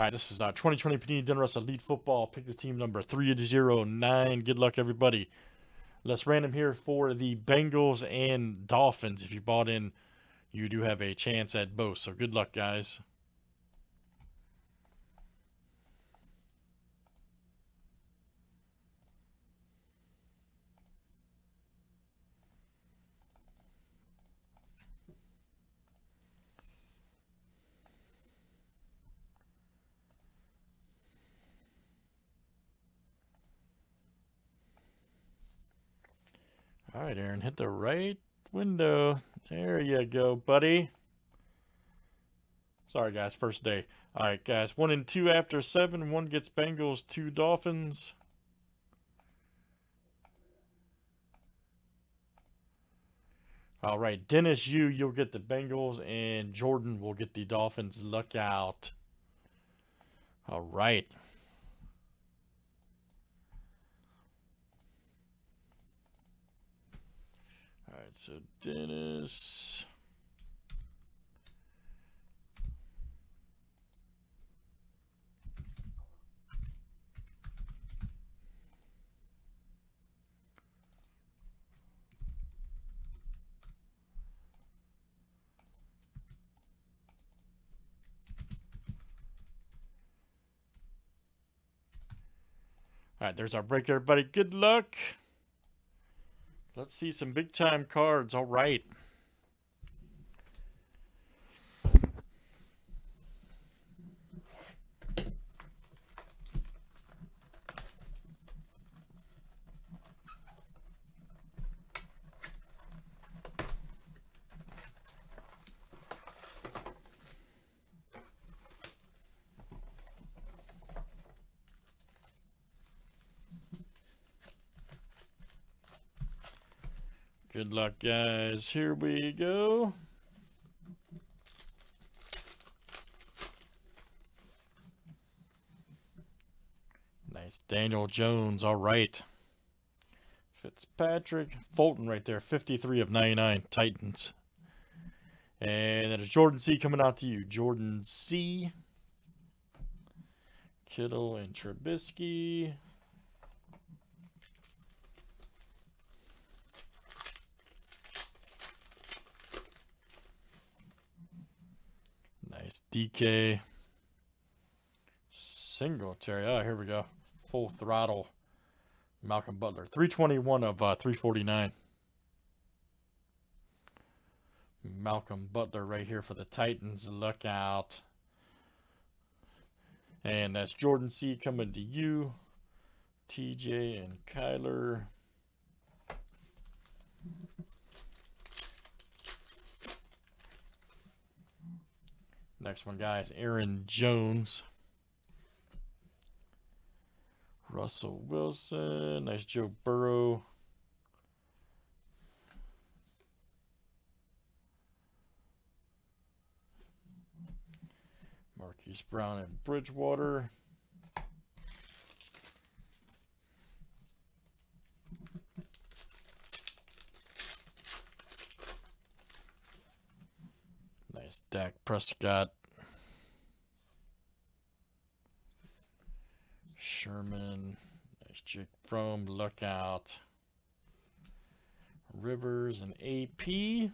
All right, this is uh, our 2020 Panini Donruss Elite Football. Pick your team number 309. Good luck, everybody. Let's random here for the Bengals and Dolphins. If you bought in, you do have a chance at both. So good luck, guys. All right, Aaron, hit the right window. There you go, buddy. Sorry, guys, first day. All right, guys, one and two after seven. One gets Bengals, two Dolphins. All right, Dennis, you, you'll get the Bengals, and Jordan will get the Dolphins. Look out. All right. Right, so Dennis. All right, there's our break, everybody. Good luck. Let's see some big time cards. All right. Good luck, guys. Here we go. Nice. Daniel Jones. All right. Fitzpatrick. Fulton right there. 53 of 99. Titans. And that is Jordan C. coming out to you. Jordan C. Kittle and Trubisky. Nice. DK. Singletary. Oh, here we go. Full throttle. Malcolm Butler. 321 of uh, 349. Malcolm Butler right here for the Titans. Look out. And that's Jordan C. coming to you. TJ and Kyler. Next one, guys, Aaron Jones. Russell Wilson. Nice Joe Burrow. Marquise Brown and Bridgewater. Nice Dak Prescott. Sherman. Nice Jake Fromm. Look out. Rivers and AP.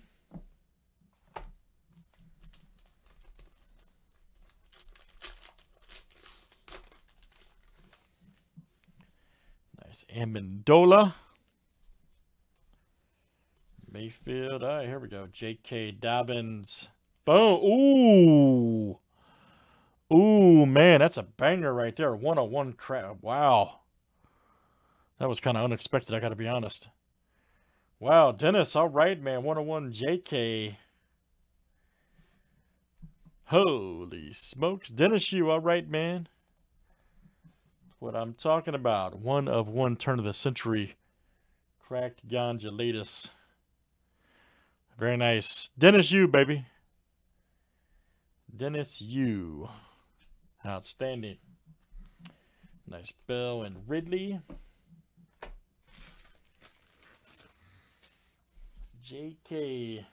Nice Amendola. Mayfield. All right, here we go. J.K. Dobbins. Boom. Ooh. Ooh, man, that's a banger right there. 101 crap. Wow. That was kind of unexpected, I got to be honest. Wow, Dennis, all right, man. 101 JK. Holy smokes. Dennis, you all right, man? What I'm talking about. One of one turn of the century. Cracked ganja latest. Very nice. Dennis, you, baby. Dennis Yu. Outstanding. Nice Bell and Ridley. JK.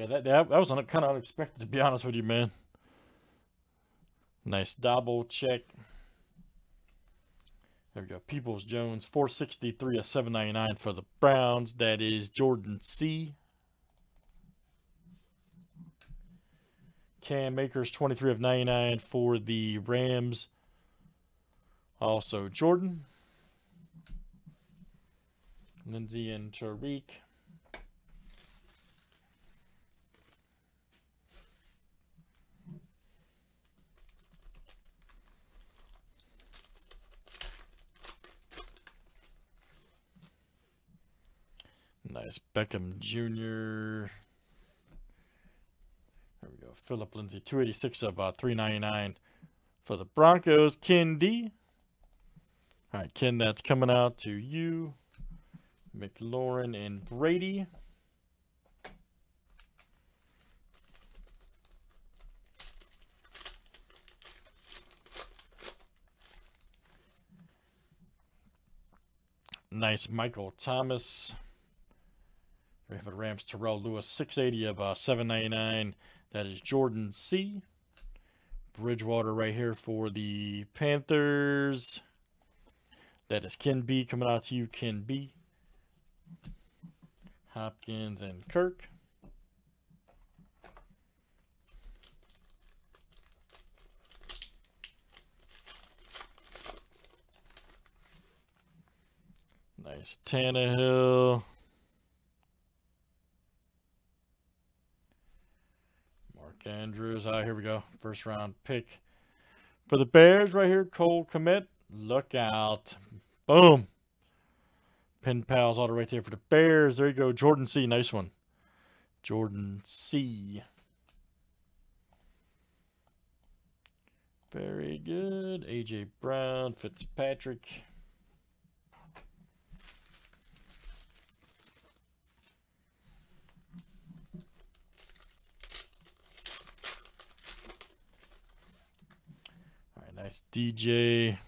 Yeah, that that, that was kind of unexpected to be honest with you, man. Nice double check. There we go. Peoples Jones, 463 of 799 for the Browns. That is Jordan C. Cam Akers, 23 of 99 for the Rams. Also Jordan. Lindsay and Tariq. Nice Beckham Jr. There we go. Philip Lindsay, 286 of uh, 399 for the Broncos. Ken D. All right, Ken, that's coming out to you. McLaurin and Brady. Nice Michael Thomas. We have a Rams Terrell Lewis, 680 of uh, 799. That is Jordan C. Bridgewater right here for the Panthers. That is Ken B coming out to you, Ken B. Hopkins and Kirk. Nice Tannehill. Andrews. Ah, here we go. First round pick for the Bears right here. Cole Kmet. Look out. Boom. Pen pals auto right there for the Bears. There you go. Jordan C. Nice one. Jordan C. Very good. AJ Brown, Fitzpatrick. Nice DJ.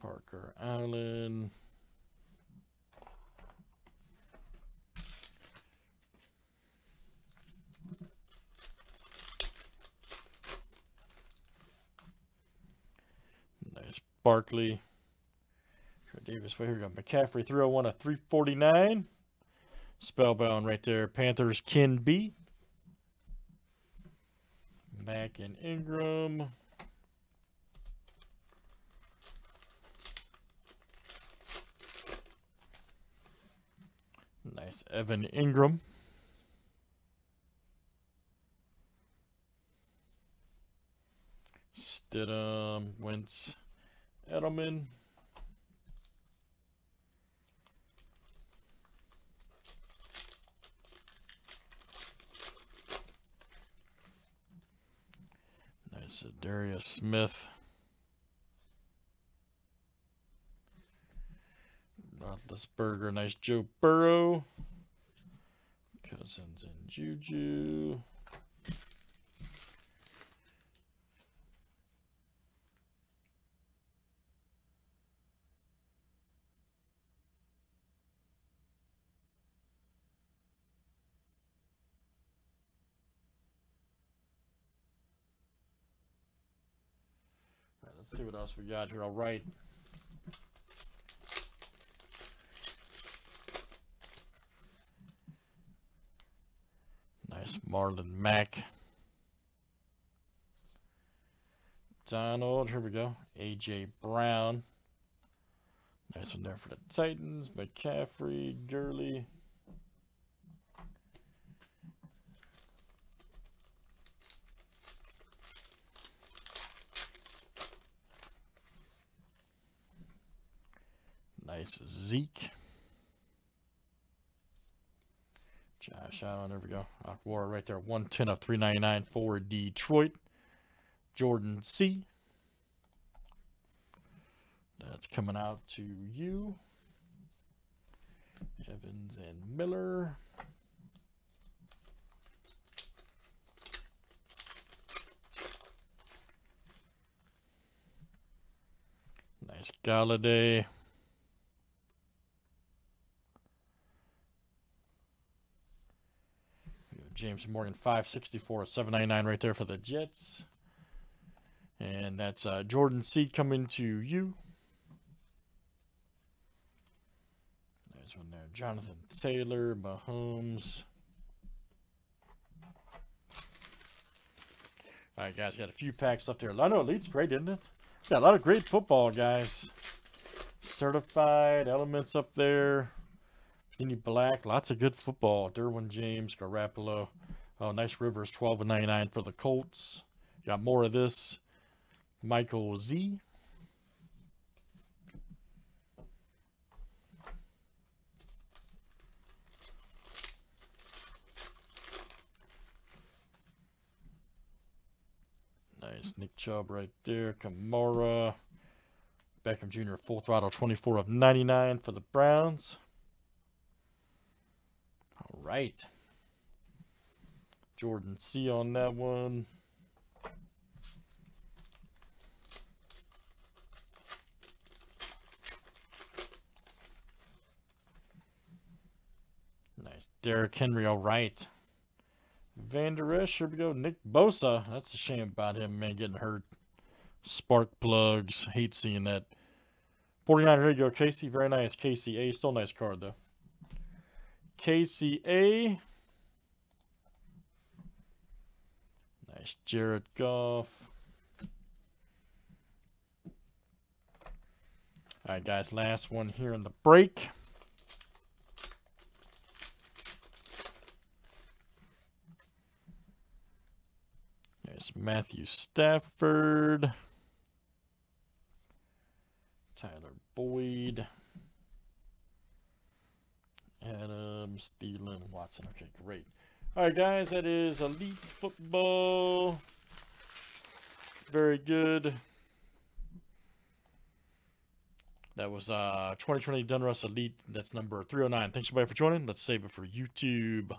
Parker Allen. Nice Barkley. Davis, right here we go. McCaffrey 301 of 349. Spellbound right there. Panthers Ken B. Mack and Ingram. Nice Evan Engram. Stidham, Wentz, Edelman. Nice Darius Smith. Roethlisberger, nice Joe Burrow. Cousins and Juju. Let's see what else we got here. All right. Nice Marlon Mack. Donald, here we go. AJ Brown. Nice one there for the Titans. McCaffrey, Gurley. Nice Zeke. Josh Allen, there we go. Okwara right there. 110 of 399 for Detroit. Jordan C. That's coming out to you. Evans and Miller. Nice Golladay. James Morgan 564, 799 right there for the Jets. And that's uh, Jordan Seed coming to you. There's one there. Jonathan Taylor, Mahomes. All right, guys, got a few packs left here. I know Elite's great, isn't it? Got a lot of great football, guys. Certified elements up there. Any Black, lots of good football. Derwin James, Garoppolo. Oh, nice Rivers, 12 and 99 for the Colts. Got more of this. Michael Z. Nice Nick Chubb right there. Kamara. Beckham Jr. full throttle 24 of 99 for the Browns. Right. Jordan C on that one. Nice. Derrick Henry, all right. Van Der Esch, here we go. Nick Bosa. That's a shame about him, man, getting hurt. Spark plugs. Hate seeing that. 49, here Casey. Very nice. KCA. Still nice card, though. KCA. Nice Jared Goff. All right, guys. Last one here in the break. There's Matthew Stafford. Tyler Boyd. Adams, Thielen, Watson. Okay, great. All right, guys, that is Elite Football. Very good. That was uh 2020 Donruss Elite. That's number 309. Thanks everybody for joining. Let's save it for YouTube.